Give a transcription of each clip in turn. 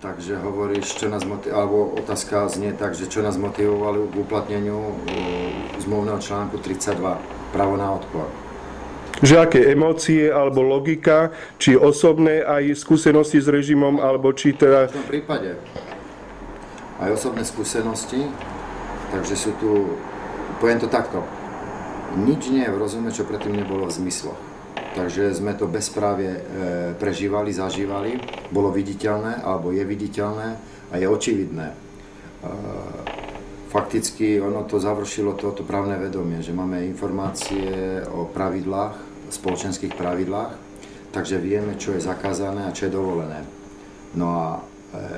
Takže hovoríš, čo nás motiv- alebo otázka znie tak, že čo nás motivovalo k uplatneniu uh, zmluvného článku 32, právo na odpor. Že aké emócie alebo logika, či osobné aj skúsenosti s režimom, alebo či teda... V tom prípade aj osobné skúsenosti, takže sú tu, poviem to takto, nič nie je v rozume, čo predtým nebolo v zmysloch. Takže sme to bezprávie e, prežívali, zažívali, bolo viditeľné, alebo je viditeľné a je očividné. E, fakticky ono to završilo toto právne vedomie, že máme informácie o pravidlách, spoločenských pravidlách, takže vieme, čo je zakázané a čo je dovolené. No a e,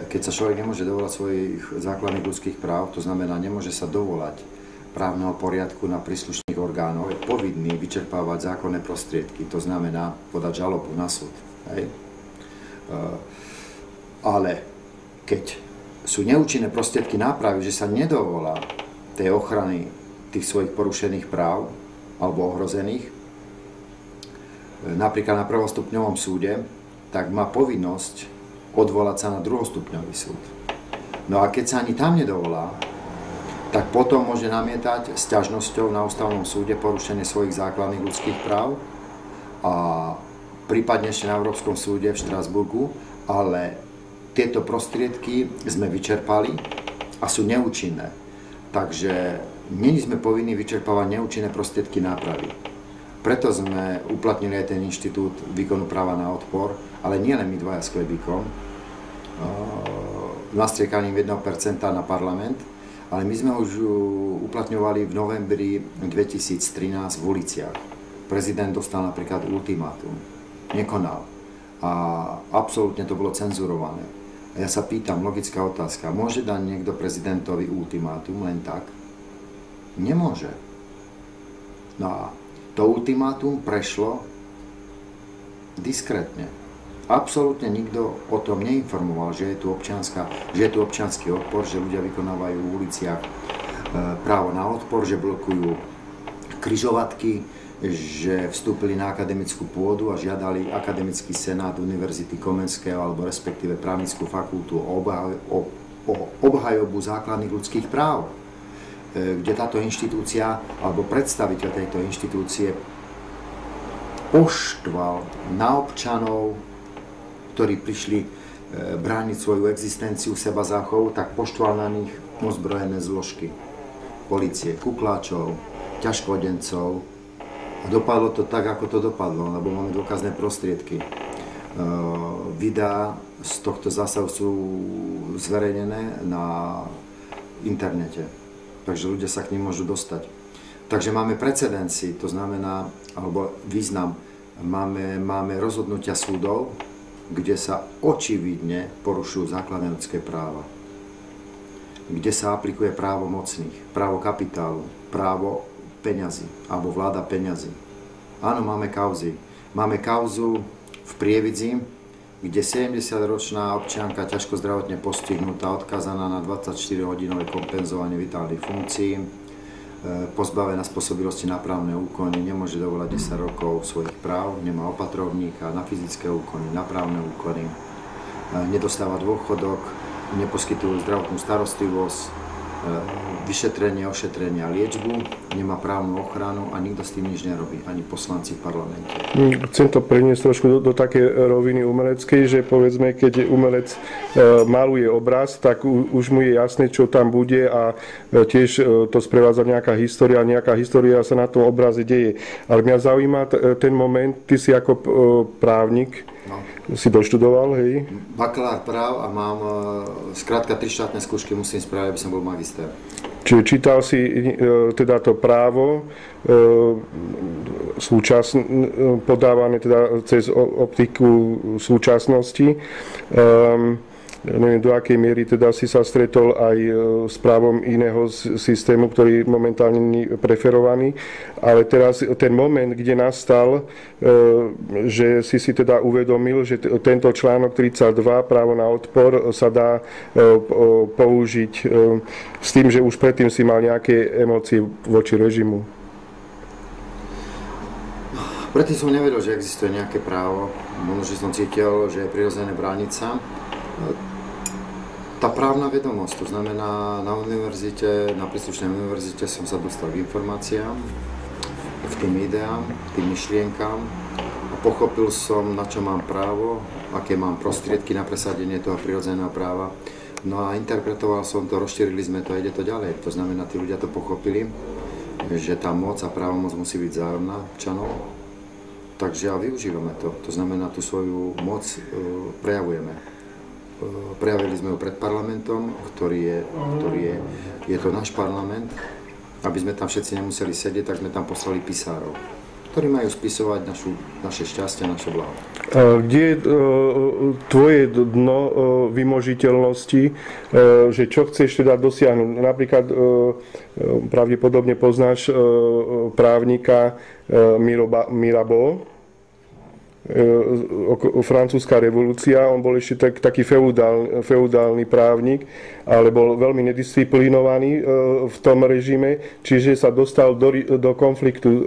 keď sa človek nemôže dovolať svojich základných ľudských práv, to znamená, nemôže sa dovolať právneho poriadku na príslušných orgánov je povinný vyčerpávať zákonné prostriedky, to znamená podať žalobu na súd. Hej? E, ale keď sú neúčinné prostriedky nápravy, že sa nedovolá tej ochrany tých svojich porušených práv alebo ohrozených, e, napríklad na prvostupňovom súde, tak má povinnosť odvolať sa na druhostupňový súd. No a keď sa ani tam nedovolá, tak potom môže namietať s ťažnosťou na ústavnom súde porušenie svojich základných ľudských práv a prípadne ešte na Európskom súde v Štrasburgu, ale tieto prostriedky sme vyčerpali a sú neúčinné. Takže není sme povinni vyčerpávať neúčinné prostriedky nápravy. Preto sme uplatnili aj ten inštitút výkonu práva na odpor, ale nie len my dvaja s Klebíkom, nastriekaním 1% na parlament, ale my sme už uplatňovali v novembri 2013 v uliciach. Prezident dostal napríklad ultimátum, nekonal a absolútne to bolo cenzurované. A ja sa pýtam, logická otázka, môže dať niekto prezidentovi ultimátum len tak? Nemôže. No a to ultimátum prešlo diskrétne absolútne nikto o tom neinformoval, že je tu, občianská, že je tu občianský odpor, že ľudia vykonávajú v uliciach e, právo na odpor, že blokujú kryžovatky, že vstúpili na akademickú pôdu a žiadali akademický senát Univerzity Komenského alebo respektíve právnickú fakultu o, o obhajobu základných ľudských práv, e, kde táto inštitúcia alebo predstaviteľ tejto inštitúcie poštval na občanov ktorí prišli e, brániť svoju existenciu, seba záchov, tak poštval na nich ozbrojené zložky. Polície, kukláčov, ťažkodencov. A dopadlo to tak, ako to dopadlo, lebo máme dôkazné prostriedky. E, videá z tohto zásahu sú zverejnené na internete, takže ľudia sa k ním môžu dostať. Takže máme precedenci, to znamená, alebo význam, máme, máme rozhodnutia súdov, kde sa očividne porušujú základné ľudské práva. Kde sa aplikuje právo mocných, právo kapitálu, právo peňazí, alebo vláda peňazí. Áno, máme kauzy. Máme kauzu v Prievidzi, kde 70-ročná občianka ťažko zdravotne postihnutá, odkázaná na 24-hodinové kompenzovanie vitálnych funkcií, pozbavená spôsobilosti na právne úkony, nemôže dovolať 10 rokov svojich práv, nemá opatrovníka na fyzické úkony, na právne úkony, e, nedostáva dôchodok, neposkytujú zdravotnú starostlivosť, E, vyšetrenie, ošetrenie a liečbu, nemá právnu ochranu a nikto s tým nič nerobí, ani poslanci v parlamente. Hm, chcem to preniesť trošku do, do také roviny umeleckej, že povedzme, keď umelec e, maluje obraz, tak u, už mu je jasné, čo tam bude a e, tiež e, to sprevádza nejaká história, nejaká história sa na tom obraze deje. Ale mňa zaujíma t- ten moment, ty si ako e, právnik, No. Si doštudoval, hej? Bakalár práv a mám, e, skrátka, tri štátne skúšky musím spraviť, aby som bol magister. Čiže čítal si e, teda to právo e, súčasn, podávané teda cez optiku súčasnosti. Um, neviem do akej miery teda si sa stretol aj e, s právom iného systému, ktorý momentálne nie preferovaný, ale teraz ten moment, kde nastal, e, že si si teda uvedomil, že tento článok 32, právo na odpor, sa dá e, použiť s tým, že už predtým si mal nejaké emócie voči režimu. Predtým som nevedel, že existuje nejaké právo. Možno, že som cítil, že je prirodzené brániť tá právna vedomosť, to znamená na univerzite, na príslušnej univerzite som sa dostal k informáciám, k tým ideám, k tým myšlienkám a pochopil som, na čo mám právo, aké mám prostriedky na presadenie toho prirodzeného práva. No a interpretoval som to, rozšírili sme to a ide to ďalej. To znamená, tí ľudia to pochopili, že tá moc a právomoc musí byť vzájomná občanov. Takže a využívame to. To znamená, tú svoju moc e, prejavujeme. Eh, prejavili sme ho pred parlamentom, ktorý je, ktorý je, je to náš parlament. Aby sme tam všetci nemuseli sedieť, tak sme tam poslali pisárov, ktorí majú spisovať našu, naše šťastie, naše blaho. Kde je eh, tvoje dno eh, vymožiteľnosti, že čo chceš teda dosiahnuť? Napríklad pravdepodobne poznáš právnika Mirabo, francúzska revolúcia, on bol ešte tak, taký feudál, feudálny právnik, ale bol veľmi nedisciplinovaný e, v tom režime, čiže sa dostal do, do konfliktu e,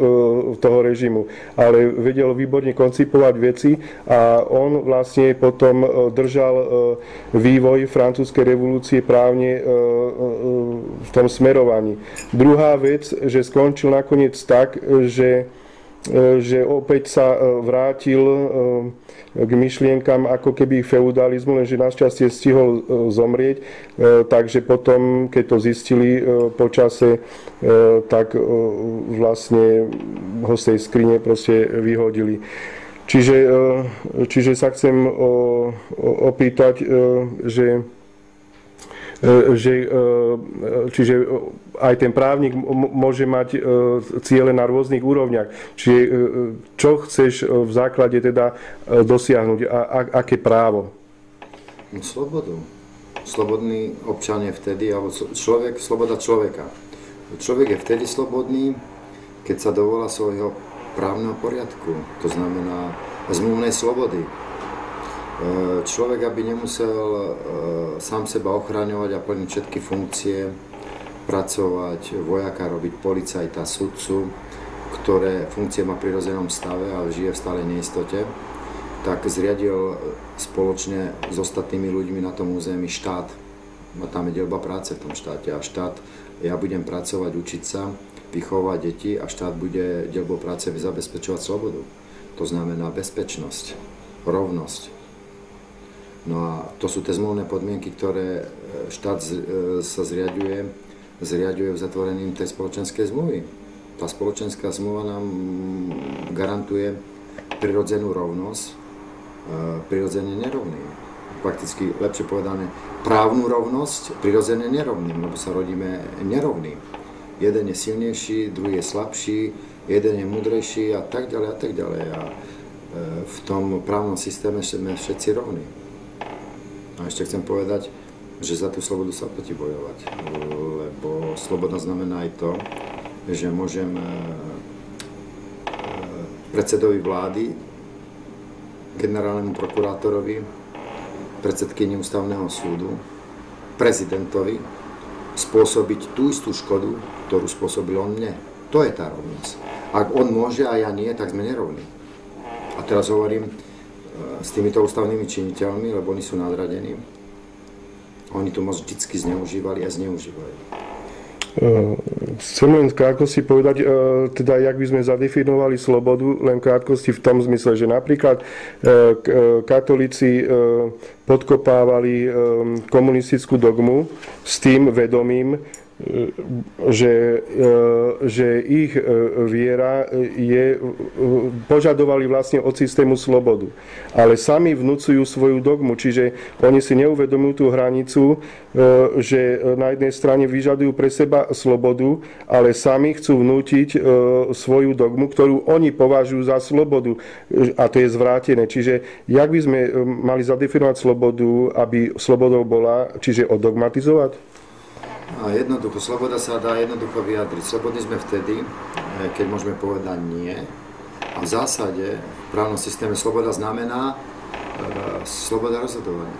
toho režimu. Ale vedel výborne koncipovať veci a on vlastne potom držal vývoj francúzskej revolúcie právne v tom smerovaní. Druhá vec, že skončil nakoniec tak, že E, že opäť sa e, vrátil e, k myšlienkam ako keby feudalizmu, lenže našťastie stihol zomrieť, takže potom, keď to zistili po čase, tak vlastne ho z tej skrine proste vyhodili. Čiže, čiže sa chcem opýtať, že E, že, e, čiže aj ten právnik môže mať e, ciele na rôznych úrovniach. Čiže čo chceš v základe teda dosiahnuť a, a aké právo? No, slobodu. Slobodný občan je vtedy, alebo človek, sloboda človeka. Človek je vtedy slobodný, keď sa dovolá svojho právneho poriadku, to znamená zmluvnej slobody E, človek, aby nemusel e, sám seba ochraňovať a plniť všetky funkcie, pracovať, vojaka, robiť policajta, sudcu, ktoré funkcie má v prirodzenom stave, ale žije v stále neistote, tak zriadil spoločne s ostatnými ľuďmi na tom území štát. A tam je delba práce v tom štáte. A štát, ja budem pracovať, učiť sa, vychovať deti a štát bude delbou práce zabezpečovať slobodu. To znamená bezpečnosť, rovnosť, No a to sú tie zmluvné podmienky, ktoré štát e, sa zriaduje, zriaduje v zatvorením tej spoločenskej zmluvy. Tá spoločenská zmluva nám garantuje prirodzenú rovnosť, e, prirodzene nerovným. Fakticky, lepšie povedané, právnu rovnosť prirodzene nerovným, lebo sa rodíme nerovným. Jeden je silnejší, druhý je slabší, jeden je mudrejší a tak ďalej a tak ďalej. A v tom právnom systéme sme všetci rovní. A ešte chcem povedať, že za tú slobodu sa oplatí bojovať, lebo sloboda znamená aj to, že môžem e, e, predsedovi vlády, generálnemu prokurátorovi, predsedkyni ústavného súdu, prezidentovi spôsobiť tú istú škodu, ktorú spôsobil on mne. To je tá rovnosť. Ak on môže a ja nie, tak sme nerovní. A teraz hovorím, s týmito ústavnými činiteľmi, lebo oni sú nadradení. Oni tu moc vždy zneužívali a zneužívajú. Chcem len krátko si povedať, e, teda jak by sme zadefinovali slobodu, len krátkosti v tom zmysle, že napríklad e, e, katolíci podkopávali komunistickú dogmu s tým vedomím, že, e, že ich e, viera je, požadovali vlastne od systému slobodu. Ale sami vnúcujú svoju dogmu, čiže oni si neuvedomujú tú hranicu, e, že na jednej strane vyžadujú pre seba slobodu, ale sami chcú vnútiť svoju dogmu, ktorú oni považujú za slobodu. A to je zvrátené. Čiže jak by sme mali zadefinovať slobodu, aby slobodou bola, čiže odogmatizovať? A jednoducho, sloboda sa dá jednoducho vyjadriť. Slobodní sme vtedy, eh, keď môžeme povedať nie. A v zásade v právnom systéme sloboda znamená e, sloboda rozhodovania.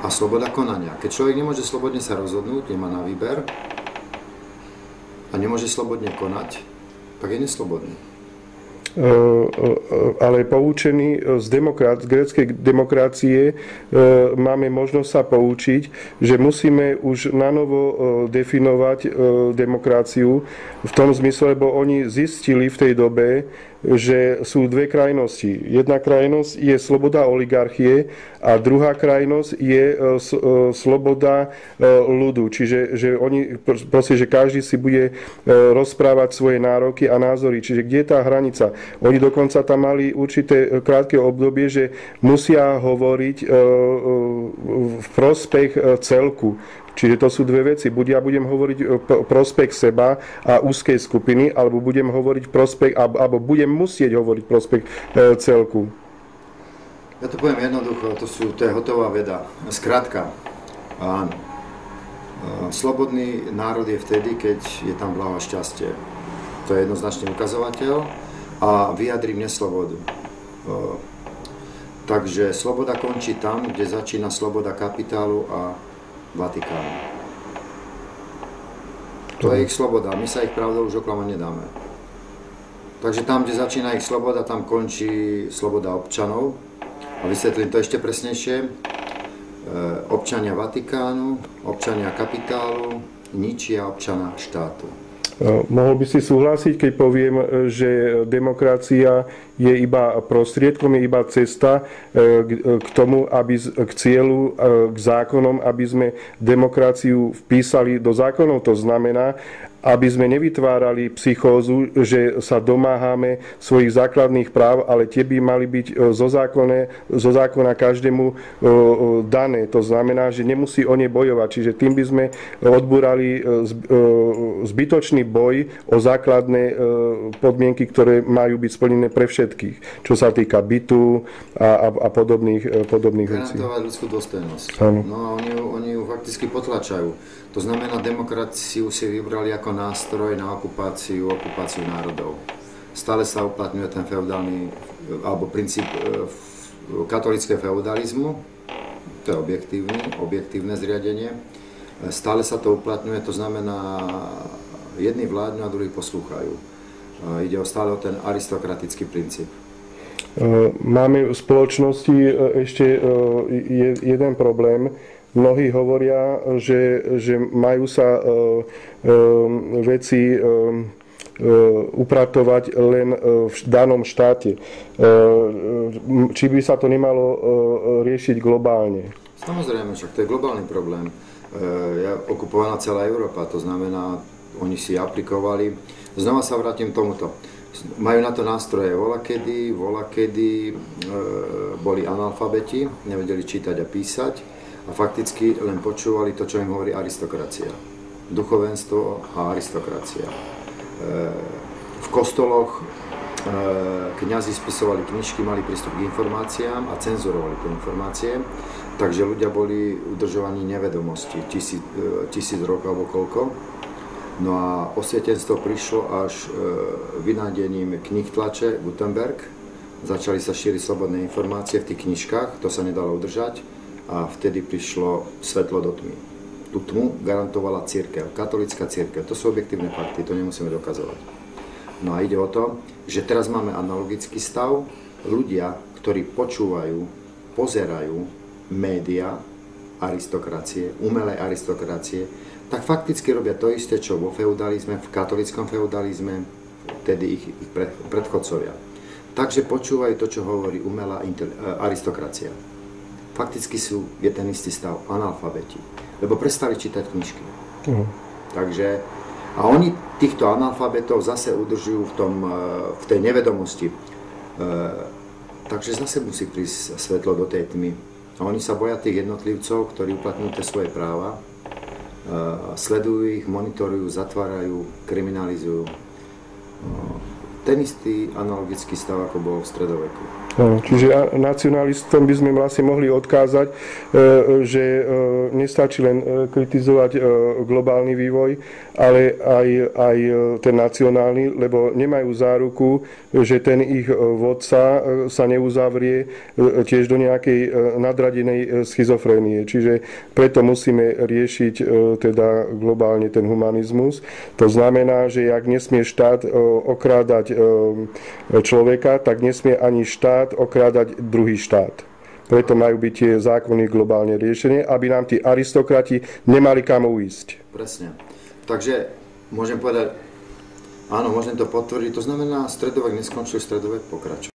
A sloboda konania. Keď človek nemôže slobodne sa rozhodnúť, nemá na výber a nemôže slobodne konať, tak je neslobodný. Ale poučení z, demokrat, z greckej demokracie máme možnosť sa poučiť, že musíme už na novo definovať demokraciu v tom zmysle, lebo oni zistili v tej dobe, že sú dve krajnosti. Jedna krajnosť je sloboda oligarchie a druhá krajnosť je e, e, sloboda e, ľudu. Čiže že oni proste, že každý si bude rozprávať svoje nároky a názory. Čiže kde je tá hranica? Oni dokonca tam mali určité krátke obdobie, že musia hovoriť v prospech celku. Čiže to sú dve veci. Buď ja budem hovoriť prospech seba a úzkej skupiny, alebo budem hovoriť prospech, alebo budem musieť hovoriť prospech e, celku. Ja to poviem jednoducho, to, sú, to je hotová veda. Skrátka, áno. E, slobodný národ je vtedy, keď je tam blaho šťastie. To je jednoznačný ukazovateľ a vyjadrím neslobodu. E, takže sloboda končí tam, kde začína sloboda kapitálu a Vatikánu. To je ich sloboda, my sa ich pravdou už oklamať nedáme. Takže tam, kde začína ich sloboda, tam končí sloboda občanov. A vysvetlím to ešte presnejšie. E, občania Vatikánu, občania kapitálu, ničia občana štátu. Mohol by si súhlasiť, keď poviem, že demokracia je iba prostriedkom, je iba cesta e, k tomu, aby, k cieľu, k zákonom, aby sme demokraciu vpísali do zákonov. To znamená, aby sme nevytvárali psychózu, že sa domáhame svojich základných práv, ale tie by mali byť e, zo, zákone, zo zákona každému e, e, dané. To znamená, že nemusí o ne bojovať. Čiže tým by sme odbúrali zbytočný boj o základné podmienky, ktoré majú byť splnené pre všetkých, čo sa týka bytu a, a, a podobných, podobných vecí. Garantovať ľudskú dôstojnosť. No a oni, oni ju fakticky potlačajú. To znamená, demokraciu si vybrali ako nástroj na okupáciu, okupáciu národov. Stále sa uplatňuje ten feudálny, alebo princíp e, katolického feudalizmu, to je objektívne, objektívne zriadenie. E, stále sa to uplatňuje, to znamená, jedni vládnu a druhí poslúchajú. E, ide o stále o ten aristokratický princíp. Máme v spoločnosti ešte jeden problém, Mnohí hovoria, že, že majú sa uh, uh, veci uh, upratovať len v danom štáte. Či by sa to nemalo riešiť globálne? Samozrejme, však to je globálny problém. Je okupovaná celá Európa, to znamená, oni si aplikovali. Znova sa vrátim k tomuto. Majú na to nástroje vola kedy, vola kedy boli analfabeti, nevedeli čítať a písať a fakticky len počúvali to, čo im hovorí aristokracia. Duchovenstvo a aristokracia. E, v kostoloch e, kňazi spisovali knižky, mali prístup k informáciám a cenzurovali tie informácie, takže ľudia boli udržovaní nevedomosti, tisíc, e, tisíc rokov alebo koľko. No a osvietenstvo prišlo až vynádením knih tlače Gutenberg. Začali sa šíriť slobodné informácie v tých knižkách, to sa nedalo udržať a vtedy prišlo svetlo do tmy. Tú tmu garantovala církev, katolická církev. To sú objektívne fakty, to nemusíme dokazovať. No a ide o to, že teraz máme analogický stav. Ľudia, ktorí počúvajú, pozerajú média, aristokracie, umelé aristokracie, tak fakticky robia to isté, čo vo feudalizme, v katolickom feudalizme, tedy ich, ich predchodcovia. Takže počúvajú to, čo hovorí umelá aristokracia fakticky sú, je ten istý stav, analfabeti. Lebo prestali čítať knižky. Uh-huh. Takže, a oni týchto analfabetov zase udržujú v, tom, e, v tej nevedomosti. E, takže zase musí prísť svetlo do tej tmy. A oni sa boja tých jednotlivcov, ktorí uplatňujú tie svoje práva, e, sledujú ich, monitorujú, zatvárajú, kriminalizujú. Ten istý analogický stav, ako bol v stredoveku. No, čiže nacionalistom by sme vlastne mohli odkázať, e, že e, nestačí len e, kritizovať globálny vývoj, ale aj, aj ten nacionálny, lebo nemajú záruku, že ten ich vodca sa neuzavrie tiež do nejakej nadradenej schizofrénie. Čiže preto musíme riešiť teda globálne ten humanizmus. To znamená, že ak nesmie štát okrádať človeka, tak nesmie ani štát štát okrádať druhý štát. Preto majú byť tie zákony globálne riešenie, aby nám tí aristokrati nemali kam uísť. Presne. Takže môžem povedať, áno, môžem to potvrdiť, to znamená, stredovek neskončil, stredovek pokračuje.